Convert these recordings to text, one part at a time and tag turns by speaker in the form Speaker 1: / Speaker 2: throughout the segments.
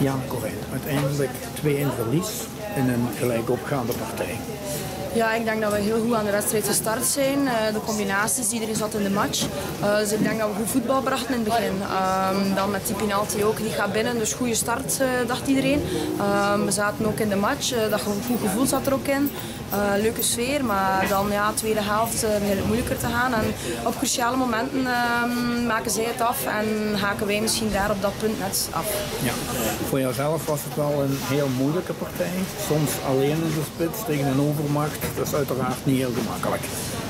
Speaker 1: Ja, correct. Uiteindelijk 2-1 verlies in een gelijk opgaande partij.
Speaker 2: Ja, ik denk dat we heel goed aan de wedstrijd gestart zijn. Eh, de combinaties die erin zat in de match. Uh, dus ik denk dat we goed voetbal brachten in het begin. Uh, dan met die penalty ook, die gaat binnen. Dus goede start, uh, dacht iedereen. Ehm, we zaten ook in de match. dat goed gevoel zat er ook in. leuke sfeer, maar dan ja, tweede helft begint het moeilijker te gaan. En op cruciale momenten ehm, maken zij het af en haken wij misschien daar op dat punt net af.
Speaker 1: Ja. Voor jouzelf was het wel een heel moeilijke partij. Soms alleen in de spits tegen een overmacht dat is uiteraard niet heel gemakkelijk.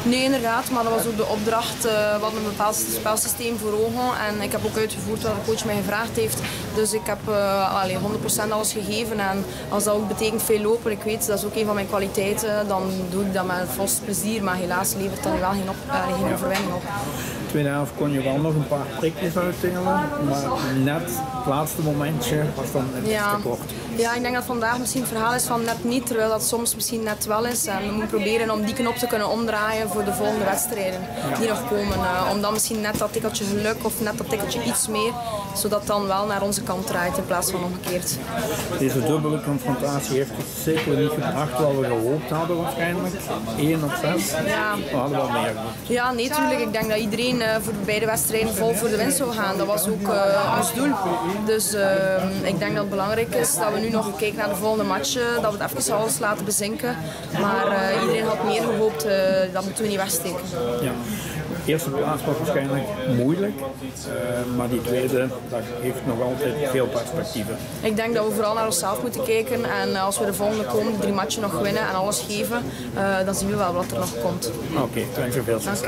Speaker 2: Nee, inderdaad, maar dat was ook de opdracht. Uh, we hadden een bepaald spelsysteem voor ogen en ik heb ook uitgevoerd wat de coach mij gevraagd heeft. Dus ik heb uh, allee, 100% alles gegeven en als dat ook betekent veel lopen, ik weet dat is ook een van mijn kwaliteiten, dan doe ik dat met volst plezier, maar helaas levert dat nu wel geen, op, uh, geen overwinning op.
Speaker 1: Tweede helft kon je wel nog een paar prikjes uitdelen, maar net het laatste momentje was dan net
Speaker 2: ja.
Speaker 1: te kort.
Speaker 2: Ja, ik denk dat vandaag misschien het verhaal is van net niet, terwijl dat soms misschien net wel is. En we moeten proberen om die knop te kunnen omdraaien voor de volgende wedstrijden die nog komen. Uh, om dan misschien net dat tikkeltje geluk of net dat tikkeltje iets meer, zodat dan wel naar onze kant draait in plaats van omgekeerd.
Speaker 1: Deze dubbele confrontatie heeft het zeker niet gebracht wat we gehoopt hadden waarschijnlijk. 1 op 6.
Speaker 2: Ja.
Speaker 1: We hadden wel meer.
Speaker 2: Ja, nee, natuurlijk. Ik denk dat iedereen uh, voor beide wedstrijden vol voor de winst zou gaan. Dat was ook uh, ons doel. Dus ik denk dat het belangrijk is dat we nu nog kijken naar de volgende matchen, dat we het even alles laten bezinken. Maar iedereen had meer gehoopt, dat moeten we niet wegsteken.
Speaker 1: Ja. De eerste plaats was waarschijnlijk moeilijk, uh, maar die tweede dat heeft nog altijd veel perspectieven.
Speaker 2: Ik denk dat we vooral naar onszelf moeten kijken en als we de volgende komende drie matchen nog winnen en alles geven, dan zien we wel wat er nog komt.
Speaker 1: Oké, okay,